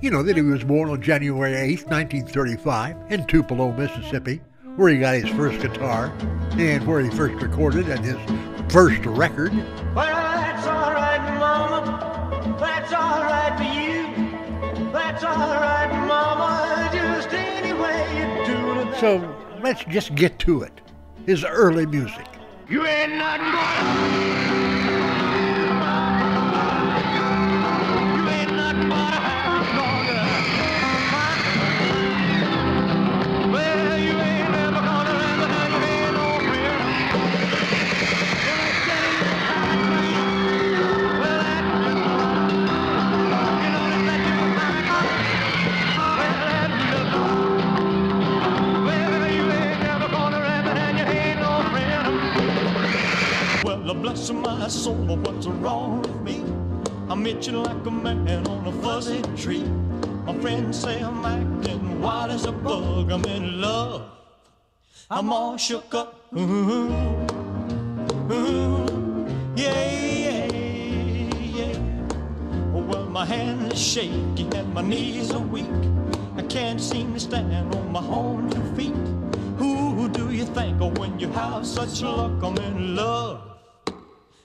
You know that he was born on January 8, 1935, in Tupelo, Mississippi, where he got his first guitar and where he first recorded and his first record. Well, that's all right, Mama. That's all right for you. That's all right, Mama. Just any way you do it. So let's just get to it. His early music. You ain't nothing but Well, bless my soul, what's wrong with me? I'm itching like a man on a fuzzy tree. My friends say I'm acting wild as a bug. I'm in love. I'm all shook up. Ooh, ooh, yeah, yeah, yeah. Oh, well, my hands are shaky and my knees are weak. I can't seem to stand on my own two feet. Who do you think of when you have such luck? I'm in love.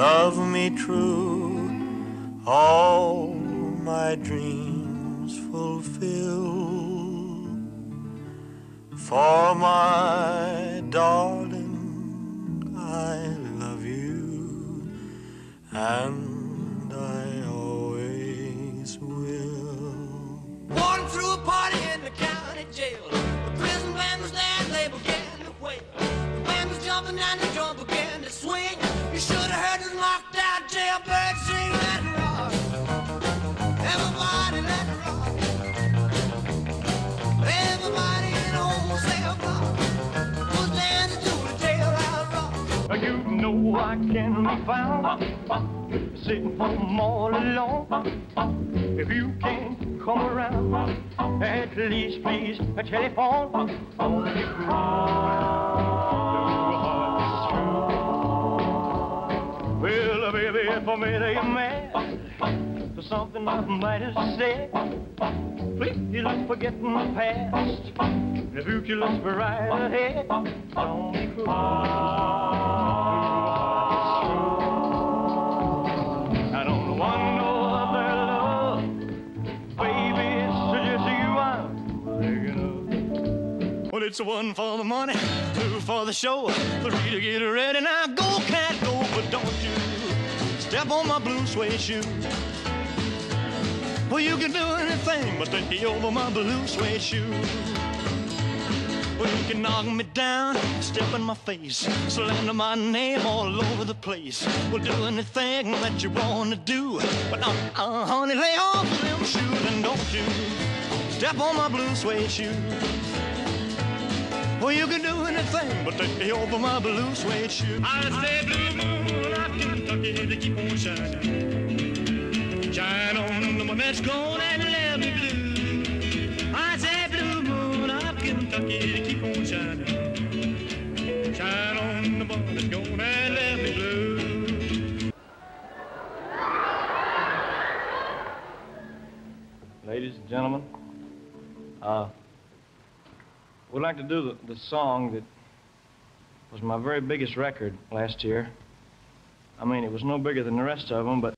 love me true, all my dreams fulfill. For my darling, I love you, and I always will. Walking through a party in the county jail. The prison band was there, they began to wail. The band was jumping and the drum began to swing. You should have heard Know I can be found sitting home all alone. If you can't come around, at least please telephone. Oh, you Well, baby, if I made you mad for something I might have said, please don't forget my past. If you could look right ahead, don't be Well, it's one for the money, two for the show, three to get ready. Now go, cat, go, but don't you step on my blue suede shoe. Well, you can do anything but take over my blue suede shoe. Well, you can knock me down, step in my face, slander my name all over the place. Well, do anything that you want to do. But, uh, uh, honey, lay off them shoes and don't you step on my blue suede shoe. Well, you can do anything but take me over my blue suede shoe. I say blue moon out Kentucky to keep on shining. Shine on the one that's gone and left me blue. I say blue moon out Kentucky to keep on shining. Shine on the one that's gone and left me blue. Ladies and gentlemen, uh, we'd like to do the, the song that was my very biggest record last year. I mean, it was no bigger than the rest of them, but